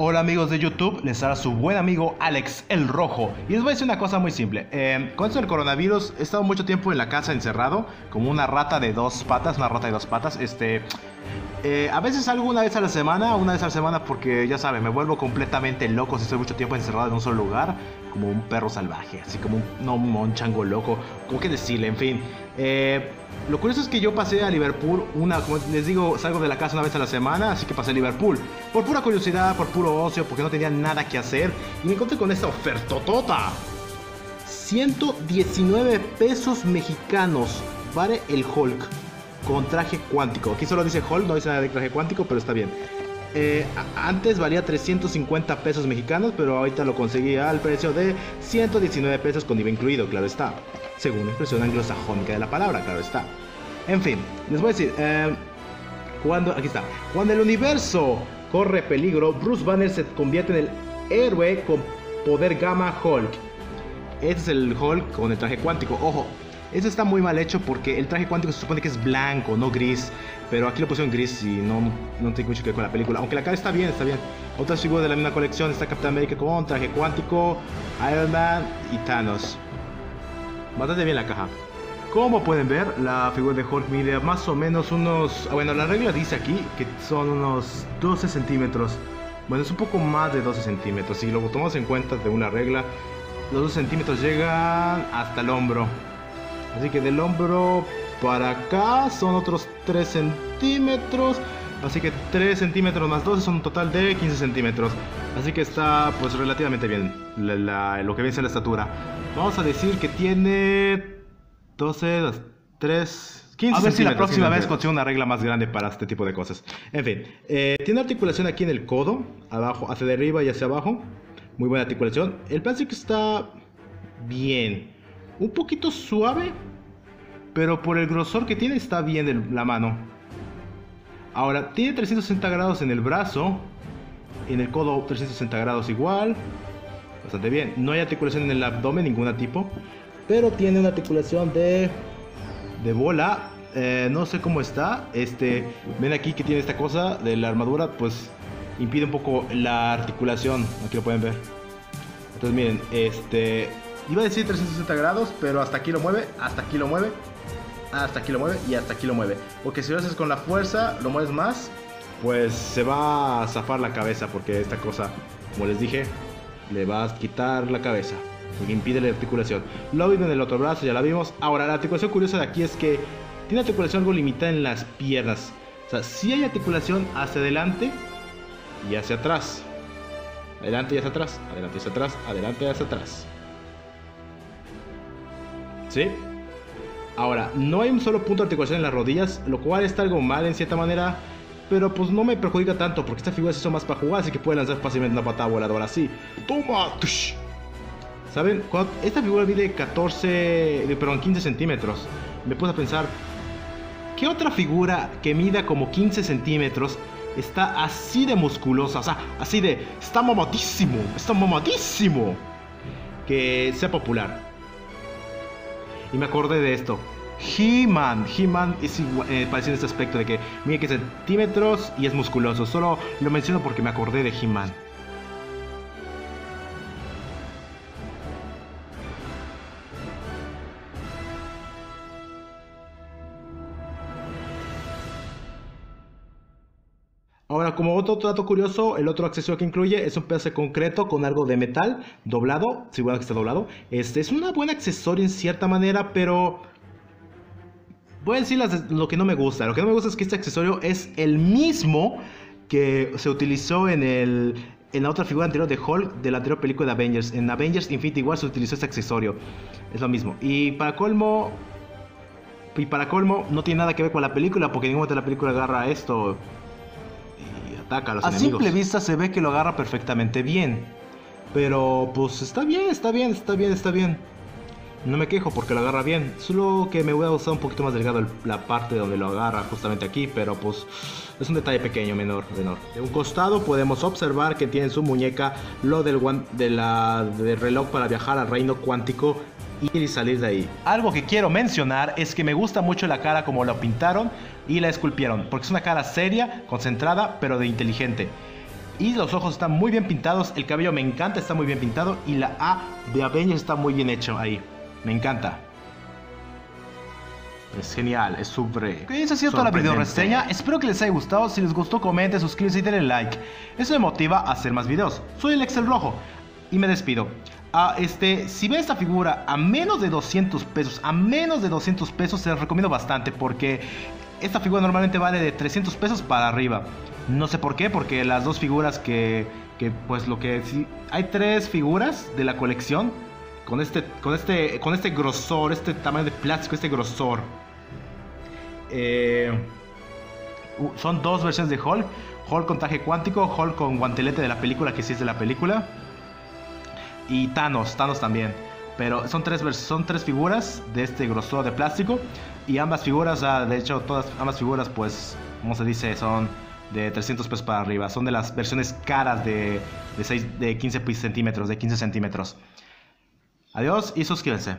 Hola amigos de YouTube, les habla su buen amigo Alex el Rojo y les voy a decir una cosa muy simple. Eh, con esto del coronavirus he estado mucho tiempo en la casa encerrado como una rata de dos patas, una rata de dos patas. Este, eh, a veces salgo una vez a la semana, una vez a la semana porque ya saben, me vuelvo completamente loco si estoy mucho tiempo encerrado en un solo lugar, como un perro salvaje, así como un, no, un loco, como que decirle, en fin. Eh, lo curioso es que yo pasé a Liverpool una, como les digo, salgo de la casa una vez a la semana, así que pasé a Liverpool. Por pura curiosidad, por puro ocio, porque no tenía nada que hacer. Y me encontré con esta ofertotota. 119 pesos mexicanos vale el Hulk con traje cuántico. Aquí solo dice Hulk, no dice nada de traje cuántico, pero está bien. Eh, antes valía 350 pesos mexicanos, pero ahorita lo conseguí al precio de 119 pesos con IVA incluido, claro está según la expresión anglosajónica de la palabra, claro está. En fin, les voy a decir, eh, cuando, aquí está, cuando el universo corre peligro, Bruce Banner se convierte en el héroe con poder gamma Hulk. Este es el Hulk con el traje cuántico. Ojo, eso está muy mal hecho porque el traje cuántico se supone que es blanco, no gris. Pero aquí lo pusieron gris y no, no tiene mucho que ver con la película. Aunque la cara está bien, está bien. Otras figuras de la misma colección está Captain America con traje cuántico, Iron Man y Thanos bastante bien la caja. Como pueden ver, la figura de Hulk mide más o menos unos... Ah, bueno, la regla dice aquí que son unos 12 centímetros. Bueno, es un poco más de 12 centímetros. Si lo tomamos en cuenta de una regla, los 12 centímetros llegan hasta el hombro. Así que del hombro para acá son otros 3 centímetros. Así que 3 centímetros más 12 son un total de 15 centímetros. Así que está pues relativamente bien lo que viene a la estatura. Vamos a decir que tiene 12, 3, 15 A ver si la próxima vez consigo una regla más grande para este tipo de cosas. En fin, eh, tiene articulación aquí en el codo, abajo, hacia arriba y hacia abajo. Muy buena articulación. El plástico está bien. Un poquito suave, pero por el grosor que tiene está bien la mano. Ahora, tiene 360 grados en el brazo. En el codo 360 grados igual. Bastante bien. No hay articulación en el abdomen, ninguna tipo. Pero tiene una articulación de, de bola. Eh, no sé cómo está. Este, ven aquí que tiene esta cosa de la armadura. Pues impide un poco la articulación. Aquí lo pueden ver. Entonces miren, este... Iba a decir 360 grados, pero hasta aquí lo mueve, hasta aquí lo mueve, hasta aquí lo mueve y hasta aquí lo mueve. Porque si lo haces con la fuerza, lo mueves más, pues se va a zafar la cabeza porque esta cosa, como les dije, le va a quitar la cabeza. Porque impide la articulación. Lo vimos en el otro brazo, ya la vimos. Ahora, la articulación curiosa de aquí es que tiene articulación algo limitada en las piernas. O sea, si hay articulación hacia adelante y hacia atrás. Adelante y hacia atrás, adelante y hacia atrás, adelante y hacia atrás. ¿Sí? Ahora, no hay un solo punto de articulación en las rodillas, lo cual está algo mal en cierta manera, pero pues no me perjudica tanto porque esta figura se hizo más para jugar, así que puede lanzar fácilmente una patada voladora así. ¡Toma! ¿Saben? esta figura mide 14, perdón, 15 centímetros. Me puse a pensar, ¿qué otra figura que mida como 15 centímetros está así de musculosa? O sea, así de, está mamadísimo, está mamadísimo. Que sea popular. Y me acordé de esto. He-Man. He-Man es igual, eh, parecido en este aspecto de que mide que centímetros y es musculoso. Solo lo menciono porque me acordé de He-Man. Ahora, como otro dato curioso, el otro accesorio que incluye es un pedazo de concreto con algo de metal doblado, si que está doblado. Este es un buen accesorio en cierta manera, pero voy a decir lo que no me gusta. Lo que no me gusta es que este accesorio es el mismo que se utilizó en el en la otra figura anterior de Hulk de la anterior película de Avengers. En Avengers Infinity War se utilizó este accesorio. Es lo mismo. Y para colmo y para colmo no tiene nada que ver con la película porque en ningún momento la película agarra esto a simple vista se ve que lo agarra perfectamente bien. Pero pues está bien, está bien, está bien, está bien. No me quejo porque lo agarra bien. Solo que me voy a usar un poquito más delgado la parte donde lo agarra justamente aquí. Pero pues es un detalle pequeño, menor, menor. De un costado podemos observar que tiene en su muñeca lo del, de la, del reloj para viajar al reino cuántico y salir de ahí. Algo que quiero mencionar es que me gusta mucho la cara como lo pintaron y la esculpieron, porque es una cara seria, concentrada, pero de inteligente. Y los ojos están muy bien pintados. El cabello me encanta, está muy bien pintado. Y la A de Avengers está muy bien hecho ahí. Me encanta. Es genial, es súper. Ok, esa ha sido toda la video reseña. Espero que les haya gustado. Si les gustó, comenten, suscríbanse y denle like. Eso me motiva a hacer más videos. Soy el Excel Rojo y me despido. Este, si ven esta figura a menos de 200 pesos, a menos de 200 pesos, se les recomiendo bastante porque esta figura normalmente vale de 300 pesos para arriba. No sé por qué, porque las dos figuras que, que pues lo que sí, hay tres figuras de la colección con este, con este, con este grosor, este tamaño de plástico, este grosor. Eh, son dos versiones de Hulk. Hulk con traje cuántico, Hulk con guantelete de la película, que sí es de la película. Y Thanos, Thanos también. Pero son tres, son tres figuras de este grosor de plástico. Y ambas figuras, ah, de hecho, todas ambas figuras, pues, como se dice, son de 300 pesos para arriba. Son de las versiones caras de, de, 6, de 15 centímetros, de 15 centímetros. Adiós y suscríbanse.